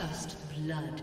First blood.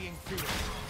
Playing field.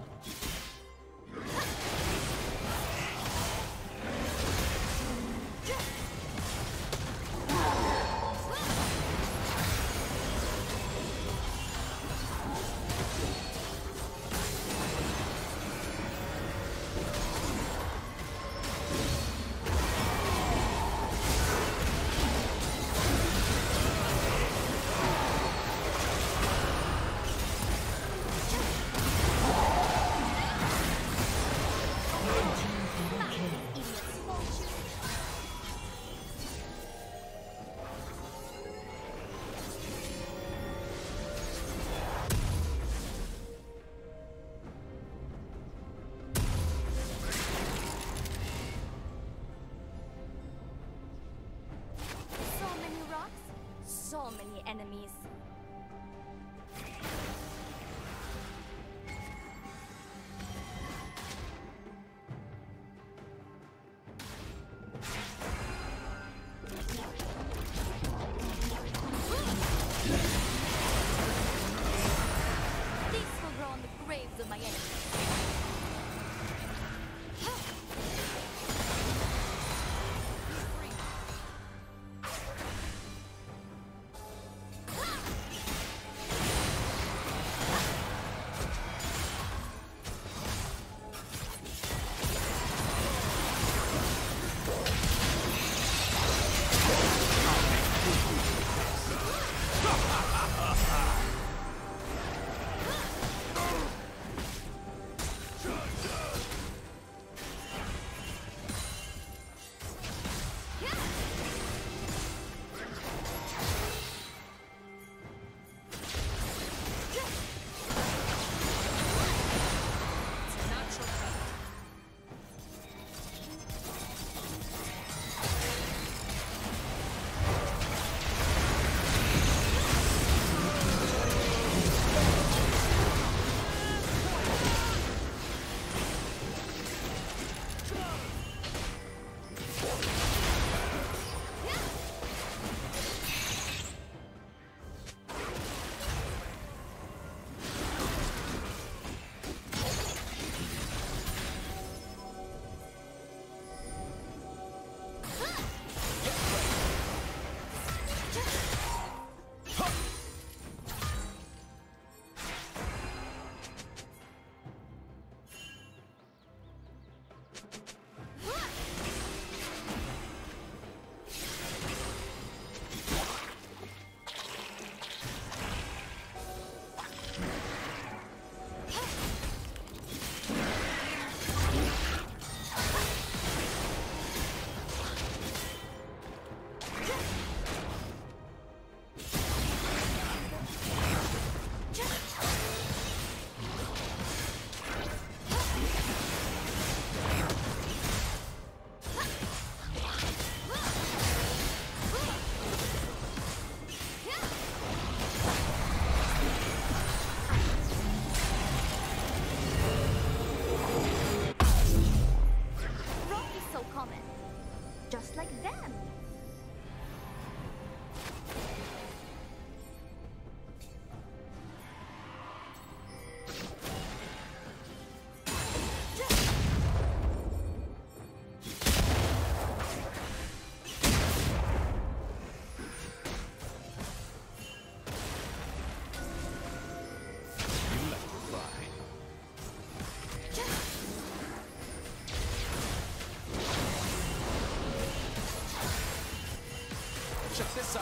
enemies. Check this up.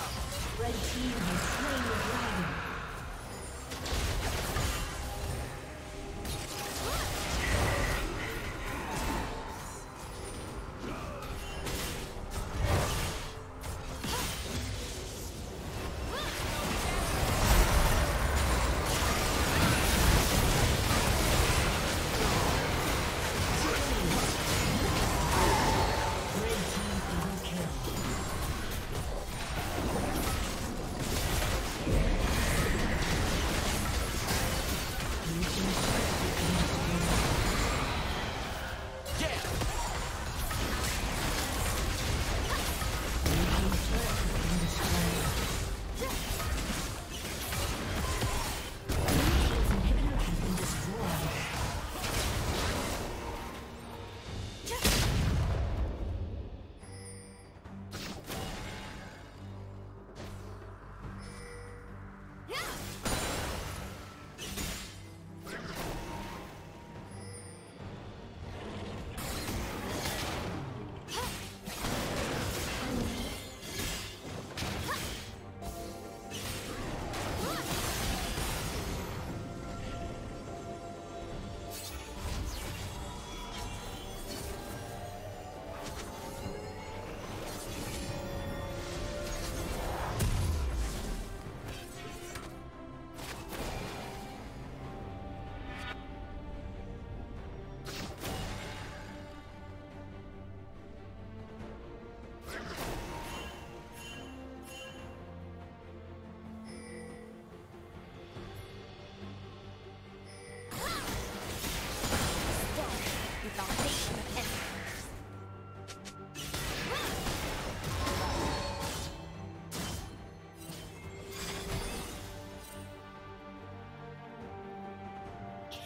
Red team has slain the dragon.